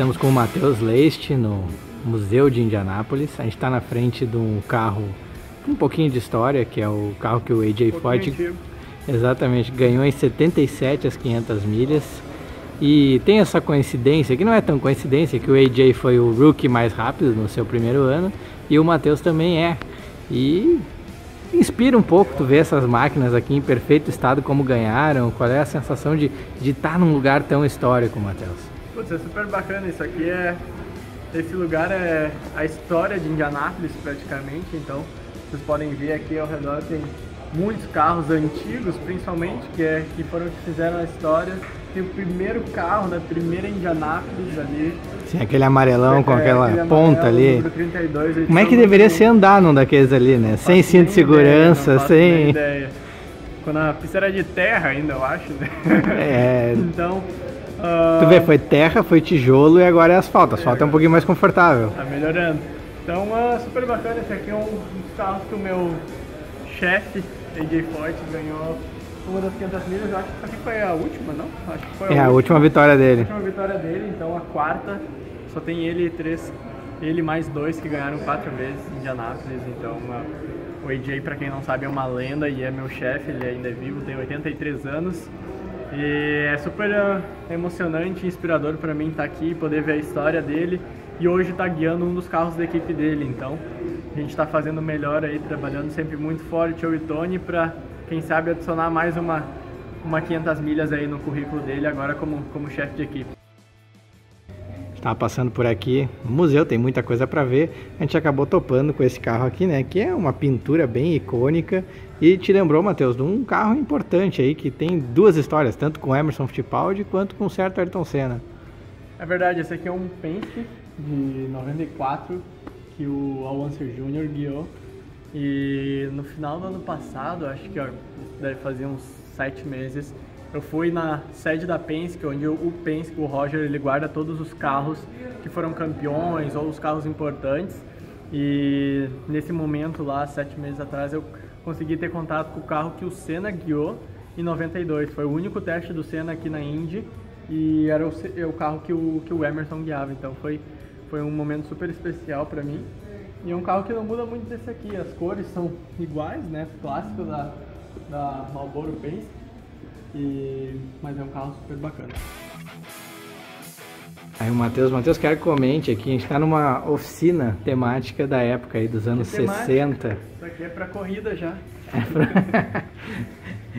Estamos com o Matheus Leist no Museu de Indianápolis. A gente está na frente de um carro com um pouquinho de história, que é o carro que o AJ um Foyt exatamente ganhou em 77 as 500 milhas. E tem essa coincidência, que não é tão coincidência, que o AJ foi o rookie mais rápido no seu primeiro ano e o Matheus também é. E inspira um pouco tu ver essas máquinas aqui em perfeito estado como ganharam, qual é a sensação de estar tá num lugar tão histórico, Matheus? Putz, é super bacana, isso aqui é... Esse lugar é a história de Indianápolis praticamente, então vocês podem ver aqui ao redor tem muitos carros antigos, principalmente, que, é, que foram que fizeram a história. Tem o primeiro carro da primeira Indianápolis ali. Sim, aquele amarelão é, com aquela ponta ali. 32, Como é que deveria ser andar num daqueles ali, né? Sem cinto de segurança, ideia, sem. Quando a pista era de terra ainda, eu acho, né? É. então. Uh... Tu vê, foi terra, foi tijolo e agora é asfalto. Asfalto é, é um pouquinho mais confortável. Tá melhorando. Então, uh, super bacana. Esse aqui é um dos carros que o meu chefe AJ Forte ganhou uma das 500 milhas, eu acho que foi a última, não? Acho que foi a, é, a última vitória dele. A última vitória dele, então a quarta, só tem ele e três, ele mais dois que ganharam quatro vezes em Indianápolis, então uma, o AJ, para quem não sabe, é uma lenda e é meu chefe, ele ainda é vivo, tem 83 anos. E é super uh, emocionante e inspirador para mim estar tá aqui, poder ver a história dele e hoje está guiando um dos carros da equipe dele, então a gente está fazendo melhor aí, trabalhando sempre muito forte, eu e Tony, para quem sabe adicionar mais uma, uma 500 milhas aí no currículo dele agora como, como chefe de equipe. Estava passando por aqui museu, tem muita coisa para ver. A gente acabou topando com esse carro aqui, né? Que é uma pintura bem icônica e te lembrou, Matheus, de um carro importante aí que tem duas histórias, tanto com Emerson Fittipaldi quanto com o certo Ayrton Senna. É verdade, esse aqui é um Penske de 94 que o Alonso Jr. guiou. E no final do ano passado, acho que ó, deve fazer uns sete meses, eu fui na sede da Penske, onde o Penske, o Roger, ele guarda todos os carros que foram campeões ou os carros importantes. E nesse momento lá, sete meses atrás, eu consegui ter contato com o carro que o Senna guiou em 92. Foi o único teste do Senna aqui na Indy e era o, é o carro que o, que o Emerson guiava. Então foi foi um momento super especial para mim. E é um carro que não muda muito desse aqui. As cores são iguais, né? Clássico da, da Marlboro Pace. E... Mas é um carro super bacana. Aí o Matheus, Matheus quer que comente aqui, a gente está numa oficina temática da época aí dos anos 60. Isso aqui é para corrida já. É pra...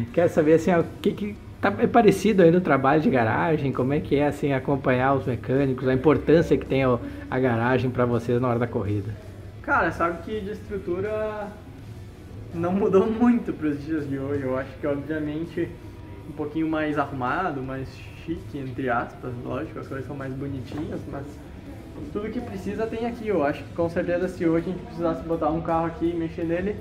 Quero saber assim, o que, que Tá, é parecido aí no trabalho de garagem? Como é que é assim acompanhar os mecânicos, a importância que tem a garagem para vocês na hora da corrida? Cara, sabe que de estrutura não mudou muito para os dias de hoje. Eu acho que obviamente um pouquinho mais arrumado, mais chique entre aspas, lógico, as coisas são mais bonitinhas, mas tudo que precisa tem aqui. Eu acho que com certeza se hoje a gente precisasse botar um carro aqui e mexer nele,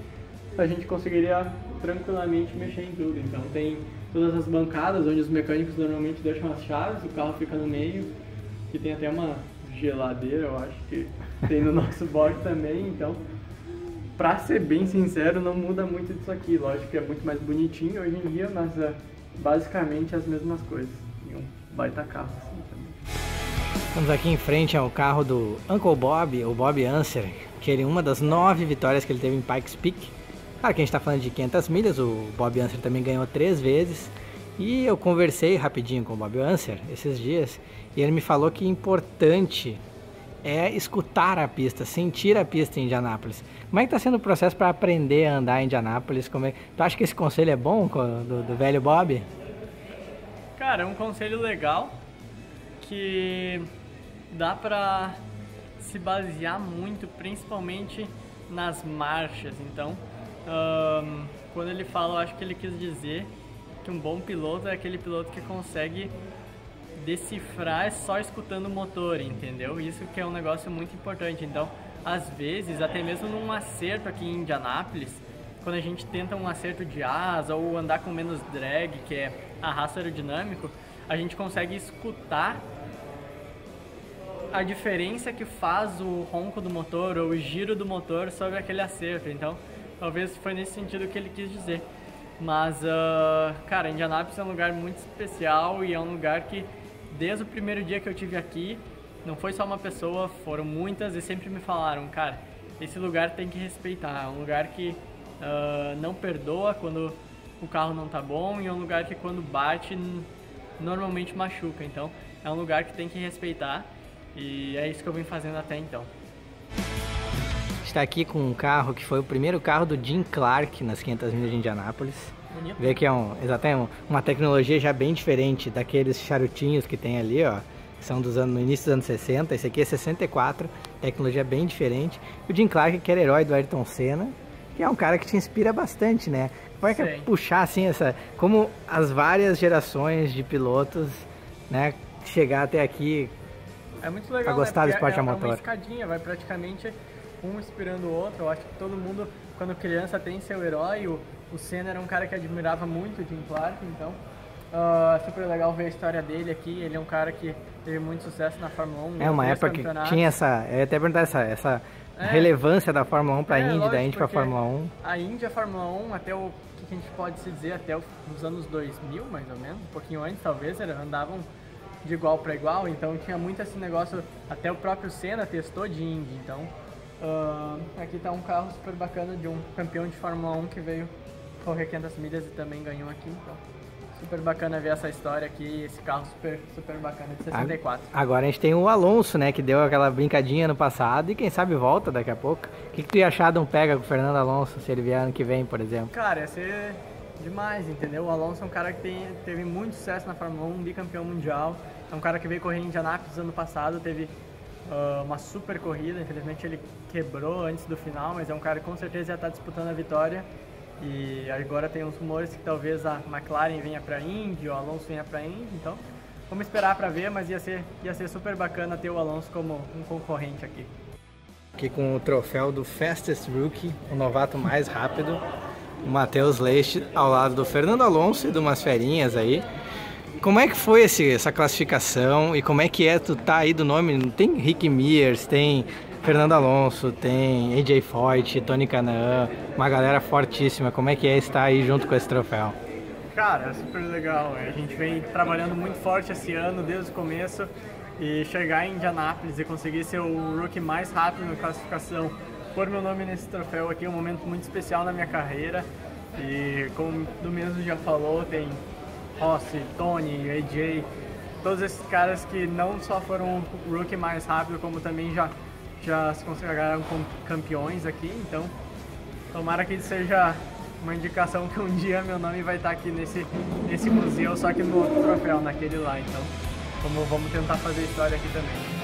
a gente conseguiria tranquilamente mexer em tudo. Então tem todas as bancadas onde os mecânicos normalmente deixam as chaves, o carro fica no meio, que tem até uma geladeira, eu acho que tem no nosso box também, então pra ser bem sincero, não muda muito disso aqui. Lógico que é muito mais bonitinho hoje em dia, mas é basicamente as mesmas coisas. E um baita carro assim também. Estamos aqui em frente ao carro do Uncle Bob, o Bob Answer, que ele uma das nove vitórias que ele teve em Pikes Peak Claro que a gente está falando de 500 milhas, o Bob Anser também ganhou três vezes. E eu conversei rapidinho com o Bob Anser esses dias e ele me falou que importante é escutar a pista, sentir a pista em Indianápolis. Como é que está sendo o processo para aprender a andar em Indianápolis? Como é... Tu acha que esse conselho é bom do, do velho Bob? Cara, é um conselho legal que dá para se basear muito, principalmente nas marchas. Então, um, quando ele fala, eu acho que ele quis dizer que um bom piloto é aquele piloto que consegue decifrar só escutando o motor, entendeu? Isso que é um negócio muito importante. Então, às vezes, até mesmo num acerto aqui em Indianápolis, quando a gente tenta um acerto de asa ou andar com menos drag, que é arrasto aerodinâmico, a gente consegue escutar a diferença que faz o ronco do motor ou o giro do motor sobre aquele acerto. Então, Talvez foi nesse sentido que ele quis dizer. Mas, uh, cara, Indianápolis é um lugar muito especial e é um lugar que, desde o primeiro dia que eu tive aqui, não foi só uma pessoa, foram muitas e sempre me falaram, cara, esse lugar tem que respeitar, é um lugar que uh, não perdoa quando o carro não tá bom e é um lugar que quando bate normalmente machuca, então é um lugar que tem que respeitar e é isso que eu vim fazendo até então. Está aqui com um carro que foi o primeiro carro do Jim Clark nas 500 milhas de Indianápolis. Vê que é um, exatamente uma tecnologia já bem diferente daqueles charutinhos que tem ali, ó. Que são dos anos, no início dos anos 60. Esse aqui é 64, tecnologia bem diferente. O Jim Clark, que era herói do Ayrton Senna, que é um cara que te inspira bastante, né? Como é que é puxar assim essa. Como as várias gerações de pilotos, né? Chegar até aqui. É muito legal. Pra gostar né? do esporte é, a motor. É uma escadinha, vai praticamente um inspirando o outro. Eu acho que todo mundo, quando criança, tem seu herói. O, o Senna era um cara que admirava muito o Jim Clark, então uh, super legal ver a história dele aqui. Ele é um cara que teve muito sucesso na Fórmula 1. É uma época que tinha essa. Eu ia até perguntar essa, essa é. relevância da Fórmula 1 para a é, Indy, lógico, da Indy para a Fórmula 1. A Indy e a Fórmula 1, até o que a gente pode se dizer, até os anos 2000, mais ou menos, um pouquinho antes talvez, andavam de igual para igual, então tinha muito esse negócio, até o próprio Senna testou de Indy, então Uh, aqui está um carro super bacana de um campeão de Fórmula 1 que veio correr 500 milhas e também ganhou aqui. Então, super bacana ver essa história aqui, esse carro super, super bacana de 64. Agora a gente tem o Alonso, né, que deu aquela brincadinha no passado e quem sabe volta daqui a pouco. O que, que tu ia achar de um pega com o Fernando Alonso se ele vier ano que vem, por exemplo? Cara, ia ser demais, entendeu? O Alonso é um cara que tem, teve muito sucesso na Fórmula 1, bicampeão mundial. É um cara que veio correr em Indianápolis ano passado, teve uh, uma super corrida. Infelizmente ele quebrou antes do final, mas é um cara que com certeza já está disputando a vitória. E agora tem uns rumores que talvez a McLaren venha para a Indy, o Alonso venha para a Indy, então vamos esperar para ver, mas ia ser, ia ser super bacana ter o Alonso como um concorrente aqui. Aqui com o troféu do Fastest Rookie, o novato mais rápido, o Matheus Leite, ao lado do Fernando Alonso e de umas ferinhas aí. Como é que foi esse, essa classificação e como é que é tu tá aí do nome? Tem Rick Mears, tem Fernando Alonso, tem AJ Foyt, Tony Canan, uma galera fortíssima. Como é que é estar aí junto com esse troféu? Cara, é super legal. A gente vem trabalhando muito forte esse ano, desde o começo, e chegar em Indianápolis e conseguir ser o rookie mais rápido na classificação, pôr meu nome nesse troféu aqui é um momento muito especial na minha carreira. E como do mesmo já falou, tem Rossi, Tony, AJ, todos esses caras que não só foram o rookie mais rápido, como também já, já se consagraram como campeões aqui. Então, tomara que seja uma indicação que um dia meu nome vai estar aqui nesse, nesse museu, só que no outro troféu, naquele lá. Então, como vamos tentar fazer história aqui também.